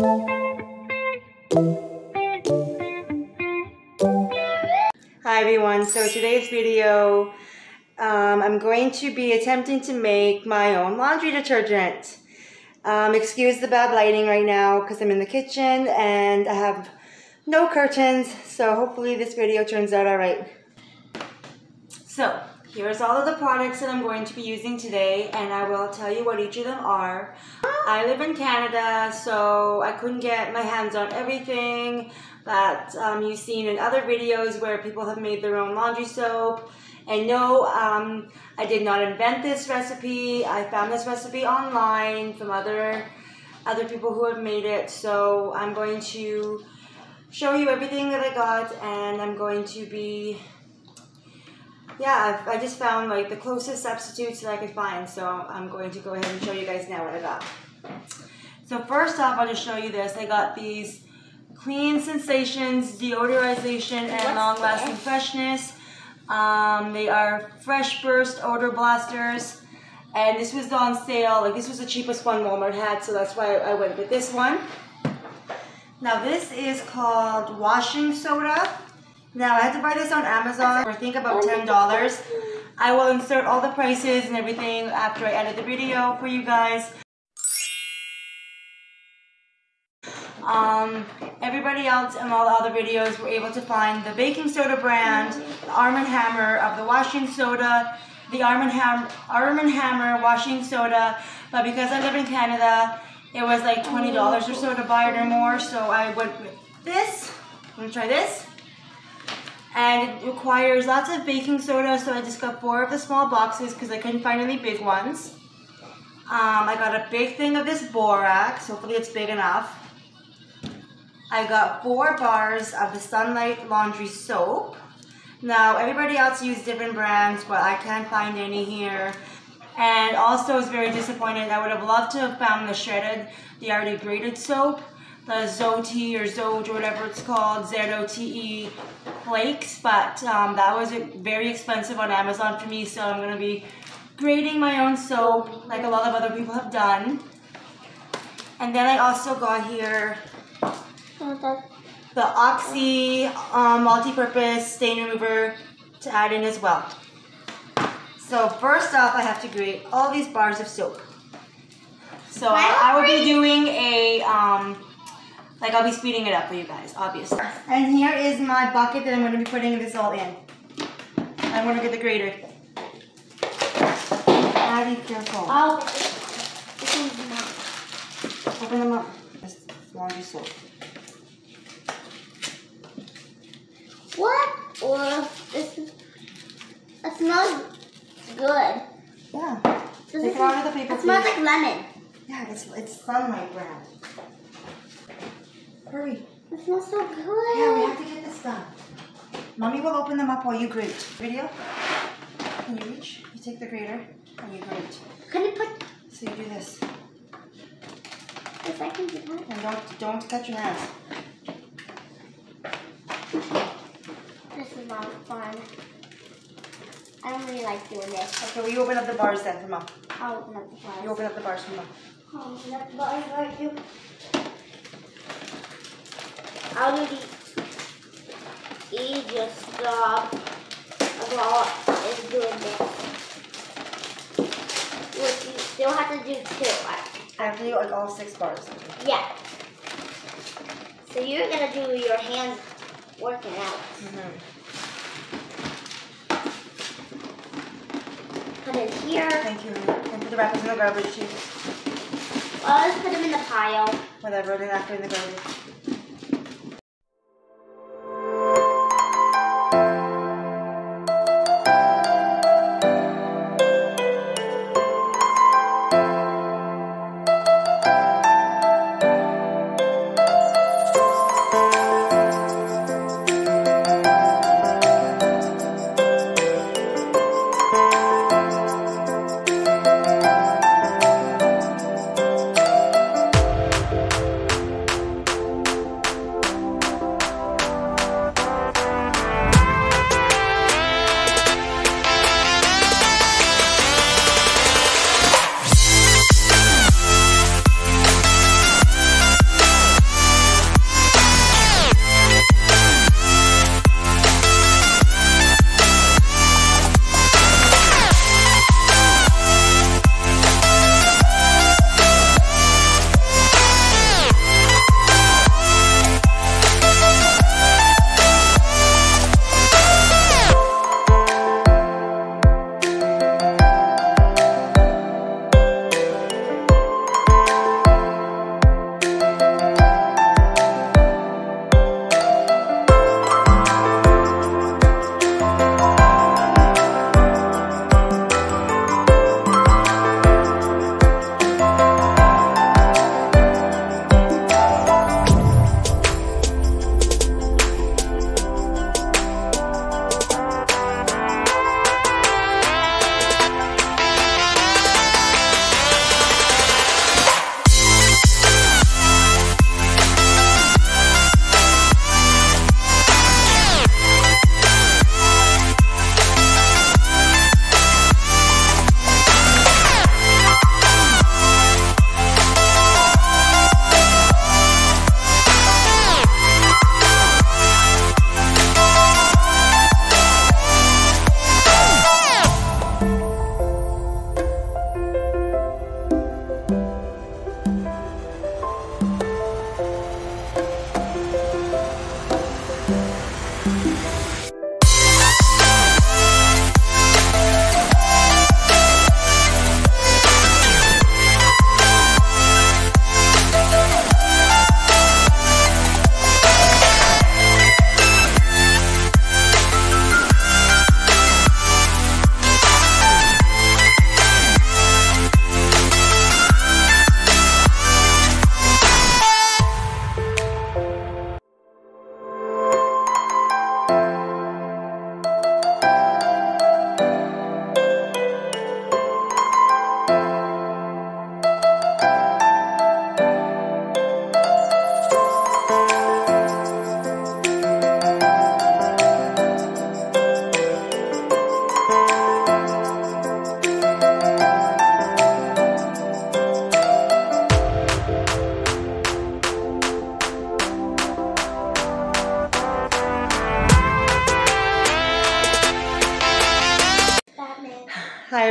Hi everyone, so today's video um, I'm going to be attempting to make my own laundry detergent. Um, excuse the bad lighting right now because I'm in the kitchen and I have no curtains so hopefully this video turns out alright. So here's all of the products that I'm going to be using today and I will tell you what each of them are. I live in Canada so I couldn't get my hands on everything that um, you've seen in other videos where people have made their own laundry soap. And no, um, I did not invent this recipe. I found this recipe online from other other people who have made it. So I'm going to show you everything that I got and I'm going to be yeah, I've, I just found like the closest substitutes that I could find. So I'm going to go ahead and show you guys now what I got. So first off, I'll just show you this. I got these Clean Sensations Deodorization and Long Lasting Freshness. Um, they are Fresh Burst Odor Blasters. And this was on sale. Like this was the cheapest one Walmart had, so that's why I went with this one. Now this is called washing soda. Now I had to buy this on Amazon for I think about $10. I will insert all the prices and everything after I edit the video for you guys. Um, everybody else in all the other videos were able to find the baking soda brand, the Arm & Hammer of the washing soda, the Arm & Hammer, Arm & Hammer washing soda, but because I live in Canada, it was like $20 or so to buy it or more, so I went with this. I'm gonna try this. And it requires lots of baking soda, so I just got four of the small boxes because I couldn't find any big ones. Um, I got a big thing of this borax, hopefully it's big enough. I got four bars of the Sunlight Laundry Soap. Now, everybody else used different brands, but I can't find any here. And also, I was very disappointed. I would have loved to have found the shredded, the already grated soap, the Zote or Zote or whatever it's called, Z-O-T-E flakes, but um, that was very expensive on Amazon for me, so I'm going to be grating my own soap, like a lot of other people have done. And then I also got here the Oxy um, multi-purpose stain remover to add in as well. So first off, I have to grate all these bars of soap. So I will be doing a, um, like I'll be speeding it up for you guys, obviously. And here is my bucket that I'm going to be putting this all in. I'm going to get the grater. Be careful. Oh, this one's not. Open them up. This laundry soap. What? Well, this it smells good. Yeah. Take it out of the paper, It smells please. like lemon. Yeah, it's it's Sunlight brand. Hurry. It smells so good. Yeah, we have to get this done. Mommy will open them up while you grate. Video? Can you reach? You take the grater and you grate. Can you put So you do this. a second to that? And don't don't cut your hands. This is not fun. I don't really like doing this. Okay, will you open up the bars then for mom? I'll open up the file. You open up the bars for mom. I'll open oh, up the bars right you. I'll do the easiest job of all is doing this. Which you still have to do two. right? I have to do like all six bars. Yeah. So you're gonna do your hands working out. Mm-hmm. Put it here. Thank you. And put the wrappers in the garbage too. Well, let's put them in the pile. Whatever, then after in the garbage.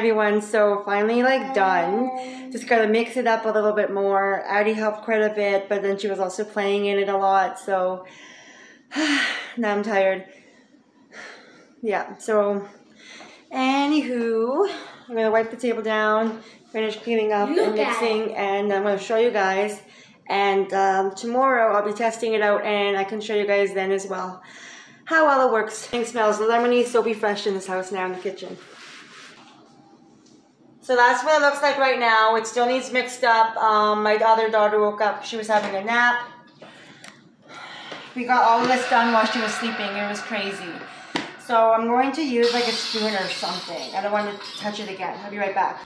Everyone. So finally like done. Just gotta mix it up a little bit more. Addie helped quite a bit, but then she was also playing in it a lot. So now I'm tired. Yeah. So anywho, I'm gonna wipe the table down, finish cleaning up Look and mixing, and I'm gonna show you guys. And um, tomorrow I'll be testing it out, and I can show you guys then as well how well it works. It smells lemony, soapy fresh in this house now in the kitchen. So that's what it looks like right now. It still needs mixed up. Um, my other daughter woke up. She was having a nap. We got all this done while she was sleeping. It was crazy. So I'm going to use like a spoon or something. I don't want to touch it again. I'll be right back.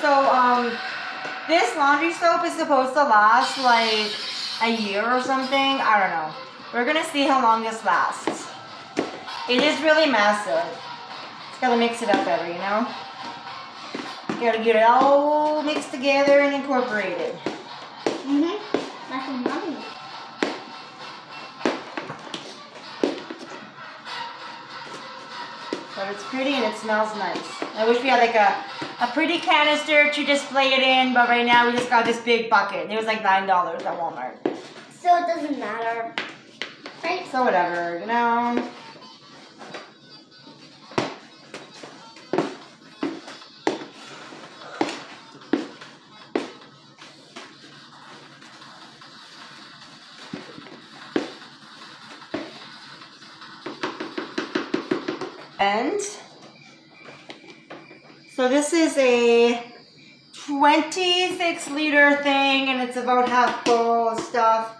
So um, this laundry soap is supposed to last like a year or something. I don't know. We're gonna see how long this lasts. It is really massive. Gotta mix it up better, you know? gotta get it all mixed together and incorporated. Mm-hmm. That's mommy. But it's pretty and it smells nice. I wish we had like a, a pretty canister to display it in, but right now we just got this big bucket. It was like $9 at Walmart. So it doesn't matter. Right? So whatever, you know? So this is a 26 liter thing and it's about half full of stuff.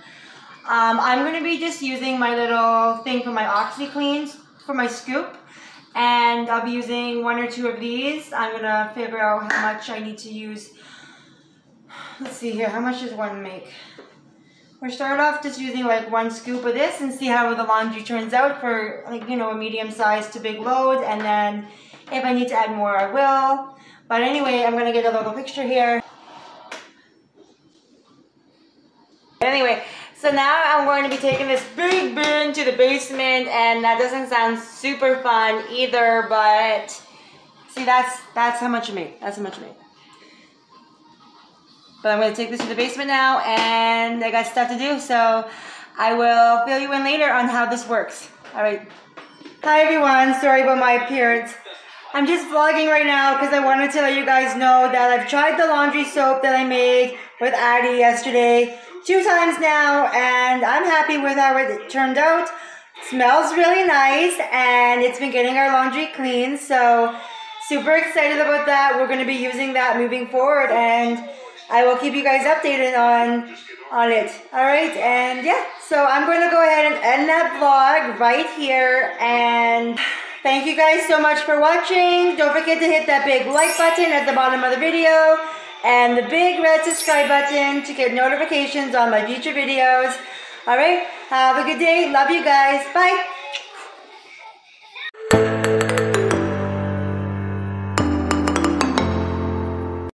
Um, I'm going to be just using my little thing for my OxiCleans for my scoop. And I'll be using one or two of these. I'm going to figure out how much I need to use. Let's see here. How much does one make? We'll start off just using like one scoop of this and see how the laundry turns out for like, you know, a medium size to big load. And then if I need to add more, I will. But anyway, I'm to get a little picture here. Anyway, so now I'm going to be taking this big bin to the basement and that doesn't sound super fun either, but see that's that's how much it made. That's how much it made. But I'm to take this to the basement now and I got stuff to do, so I will fill you in later on how this works. All right. Hi everyone, sorry about my appearance. I'm just vlogging right now because I wanted to let you guys know that I've tried the laundry soap that I made with Addie yesterday two times now and I'm happy with how it turned out. smells really nice and it's been getting our laundry clean so super excited about that. We're going to be using that moving forward and I will keep you guys updated on on it. Alright, and yeah, so I'm going to go ahead and end that vlog right here and thank you guys so much for watching. Don't forget to hit that big like button at the bottom of the video and the big red subscribe button to get notifications on my future videos. Alright, have a good day. Love you guys. Bye.